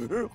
Ugh.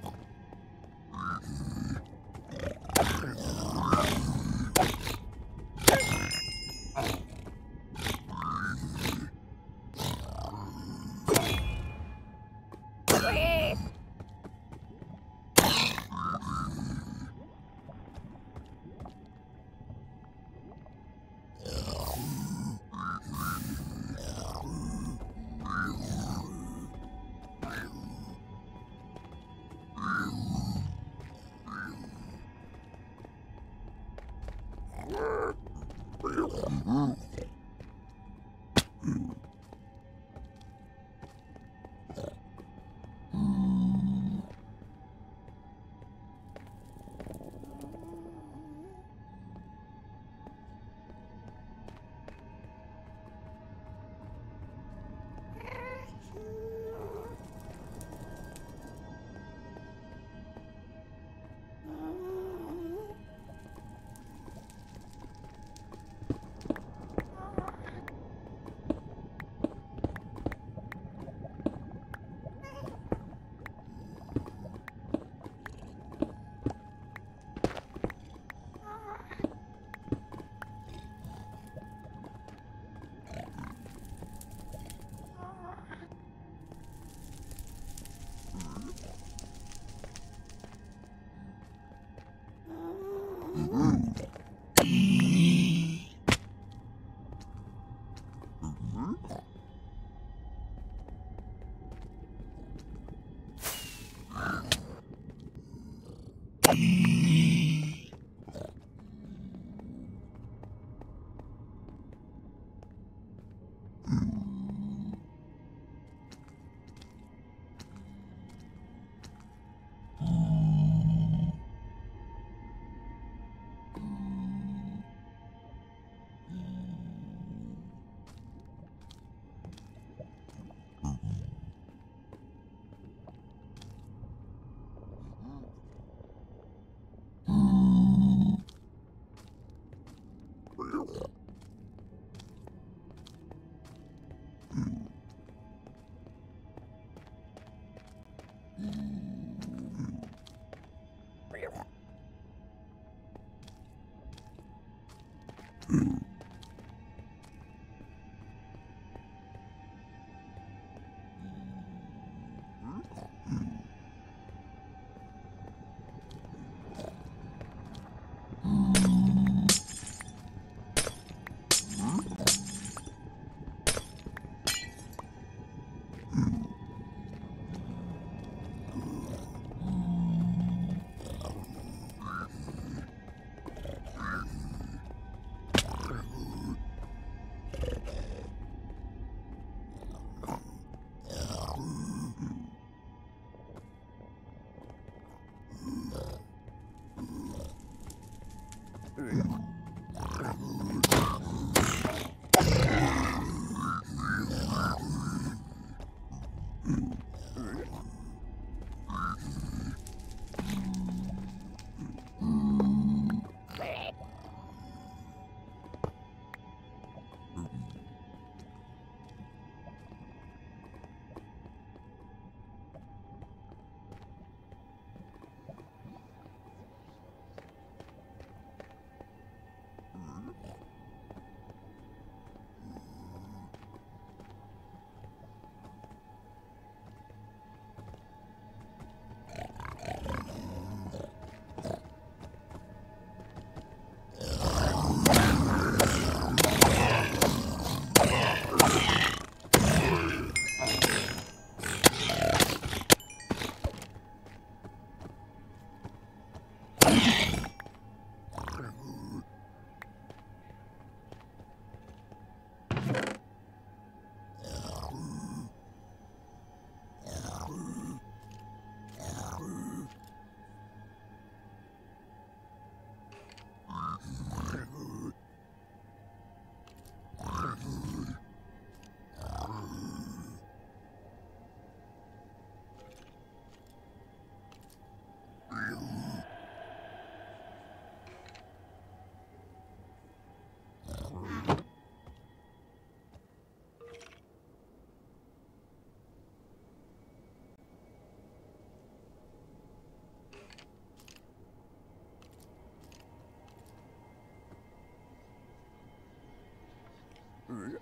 Ugh.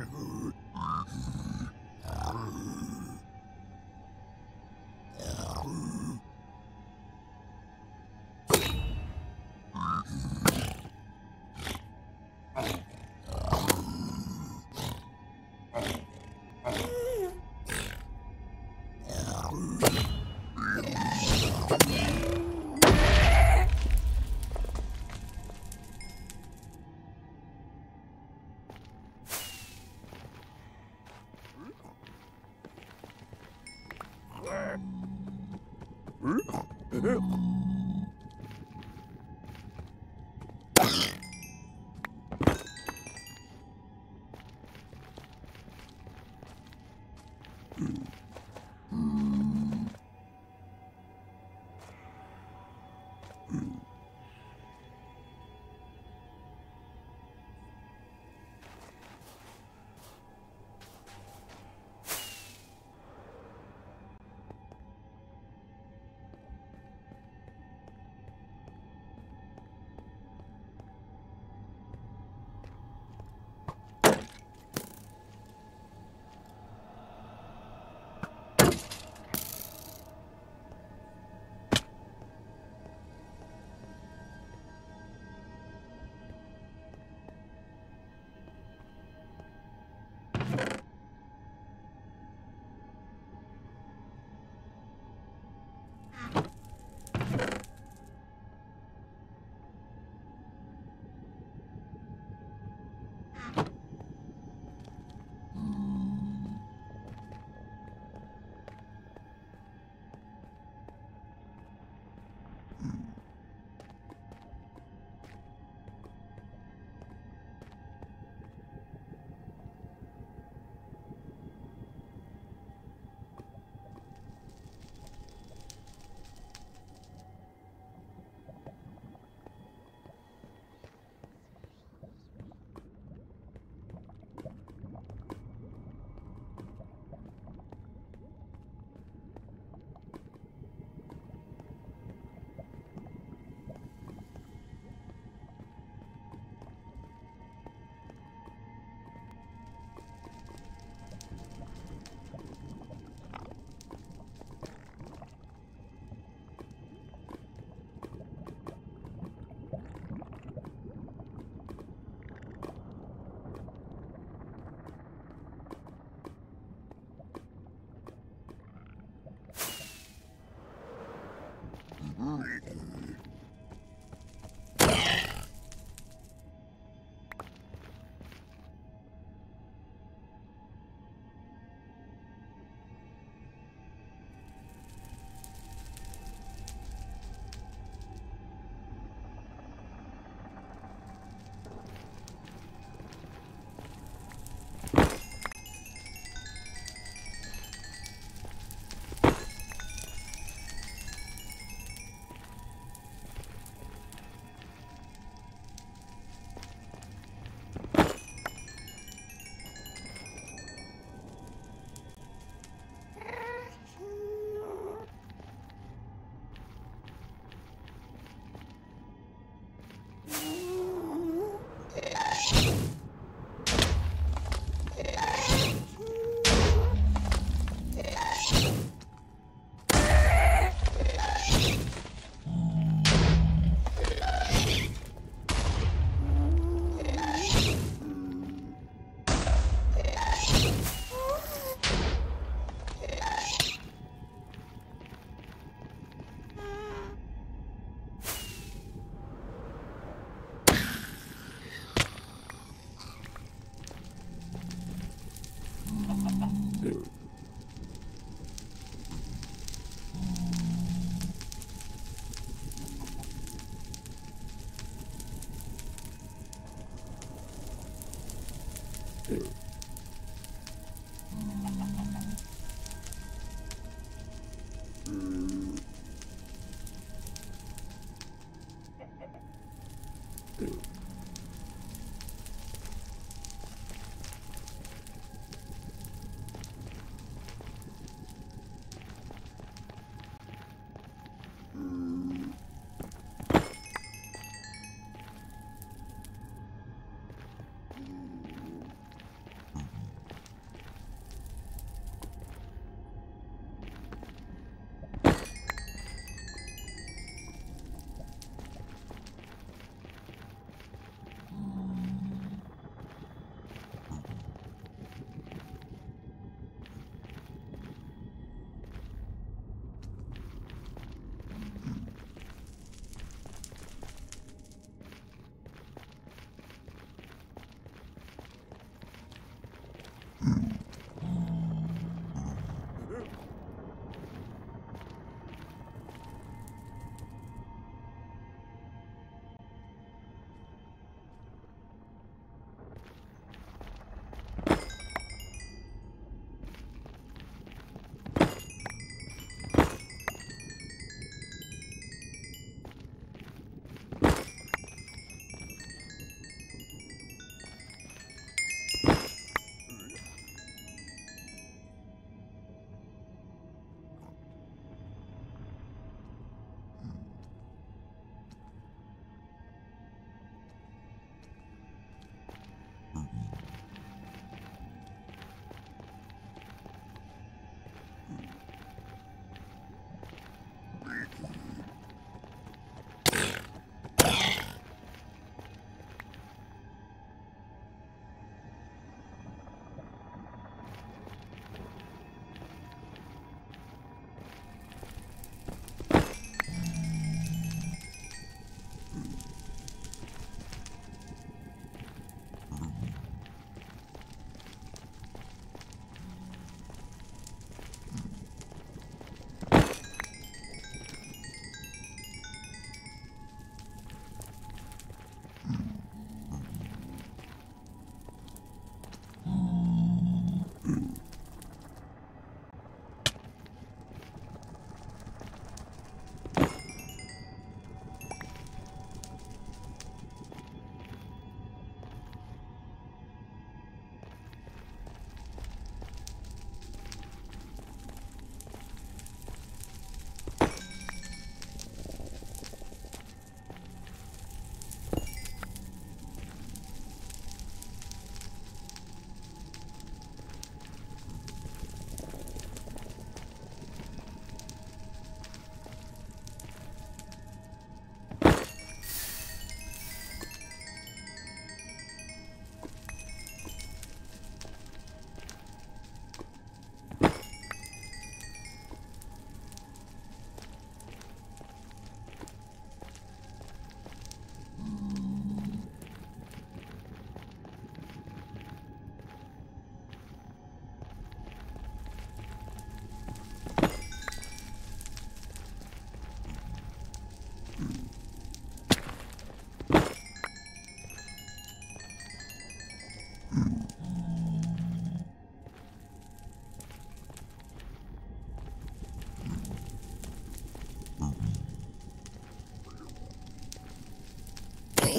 Sure.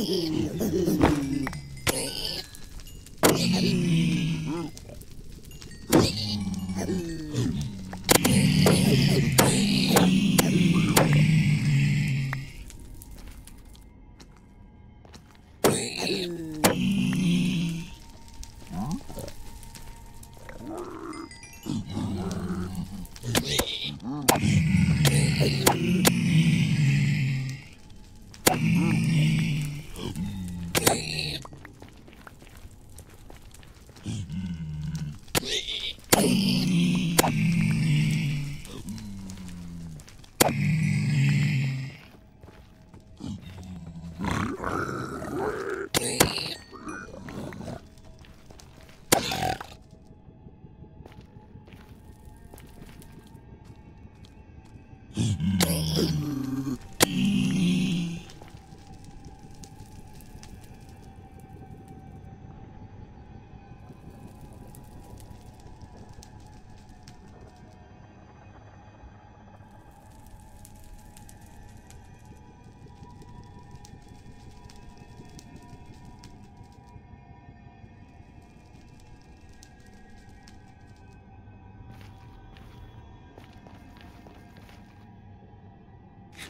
game.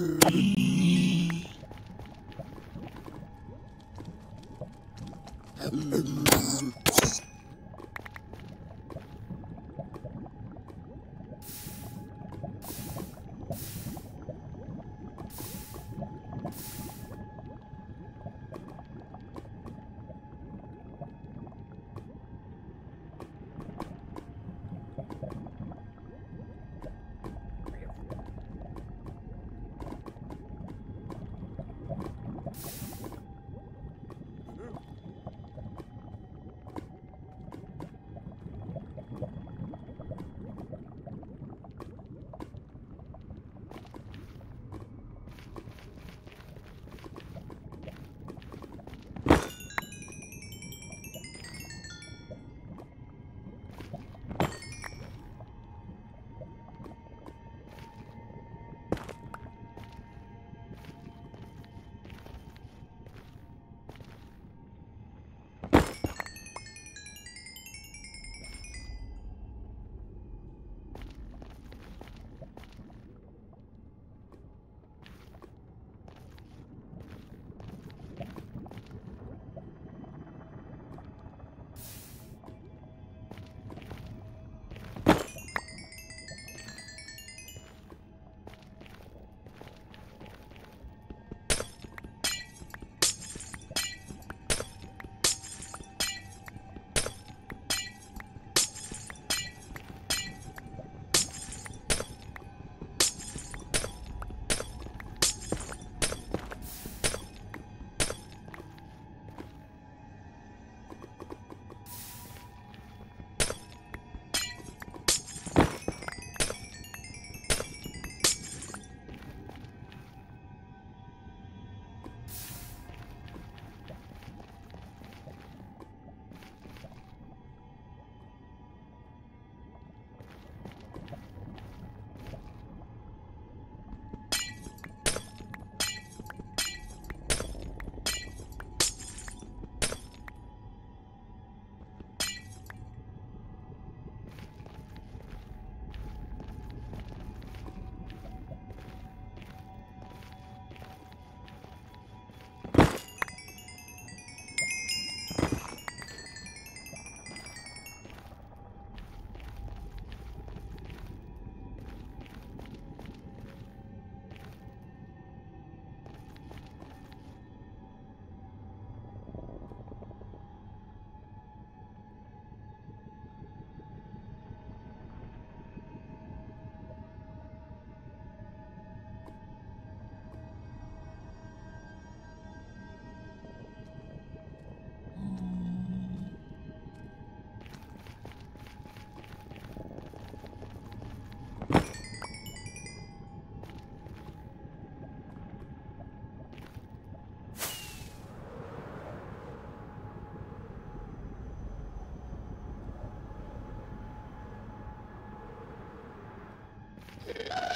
Mm-hmm. love.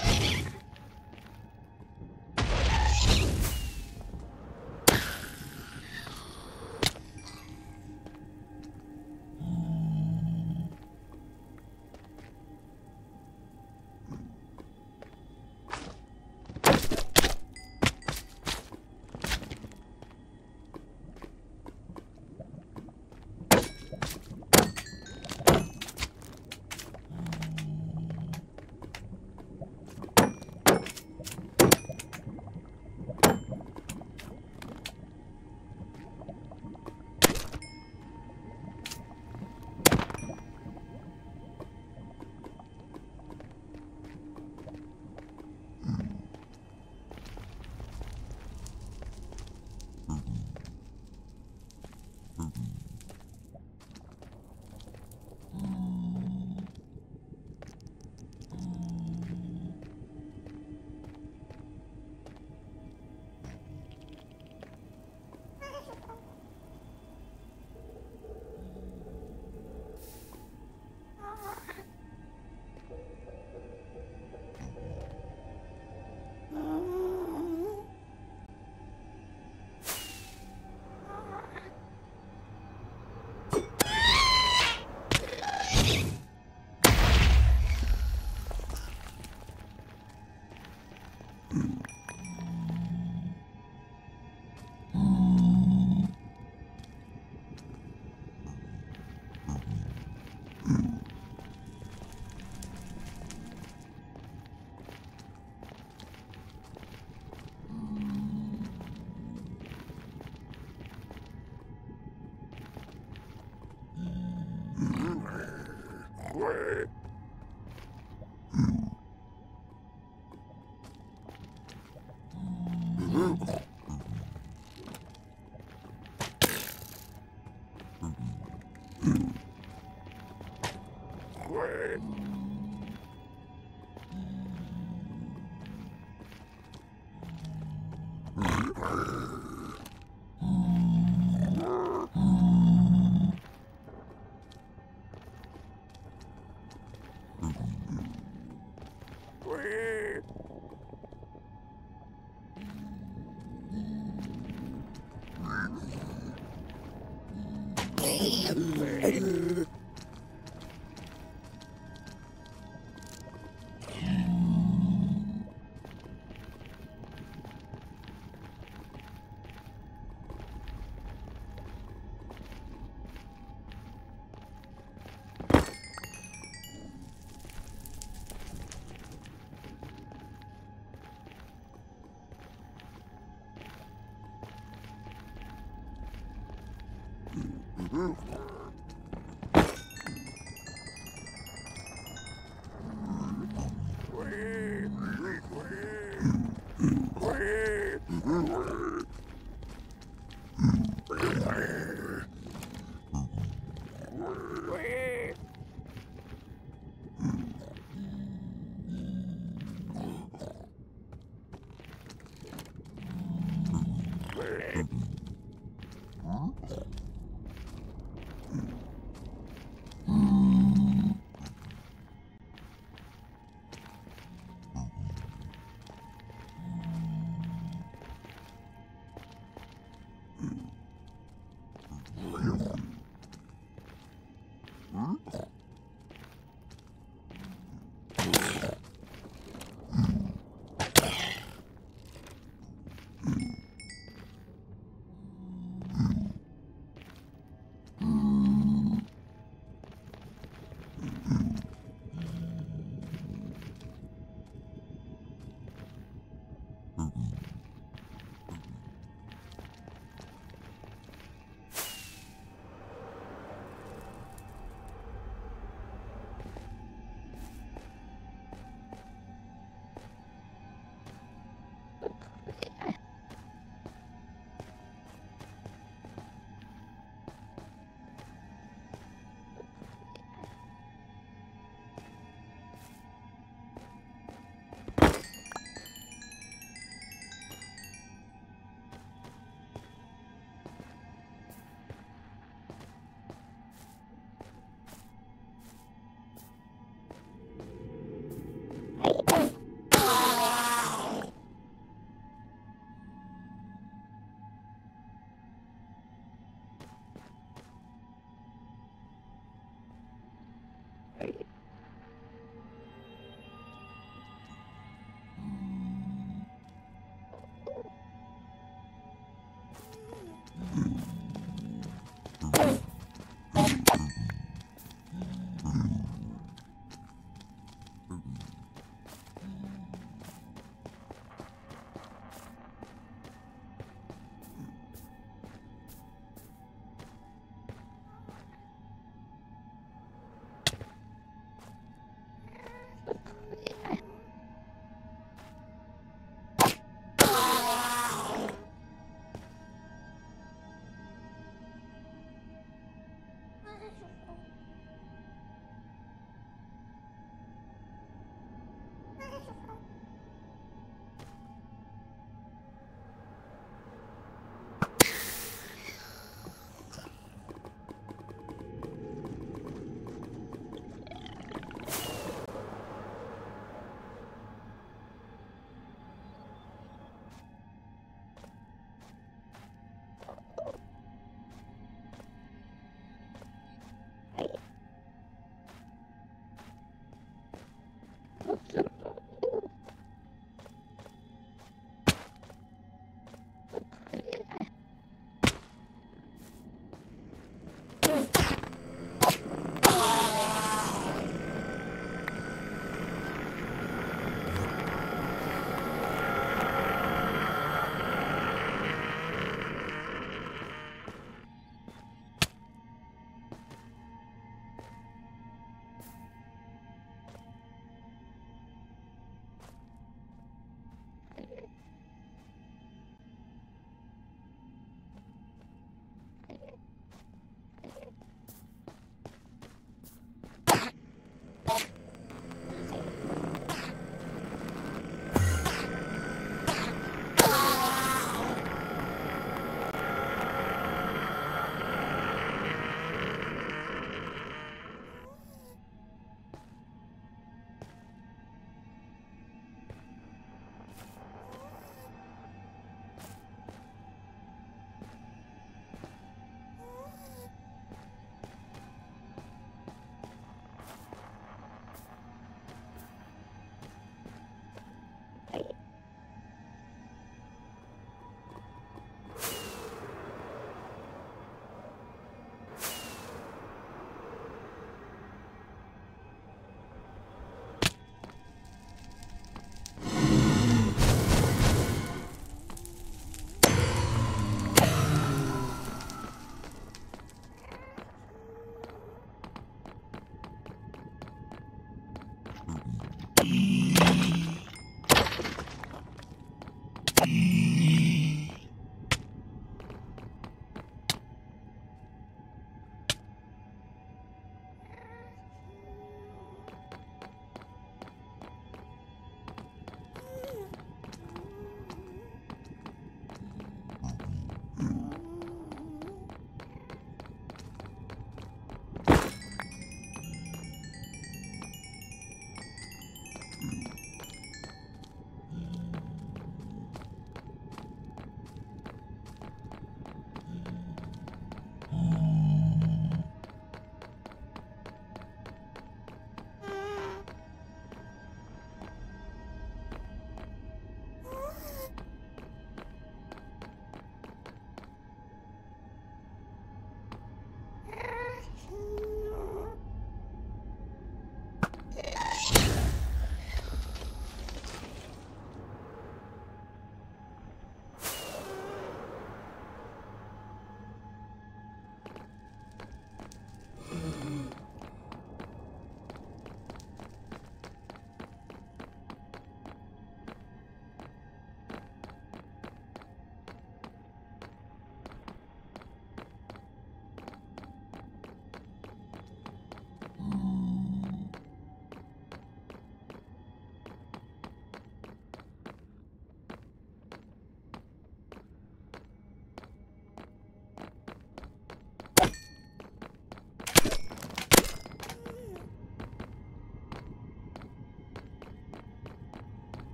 Yeah.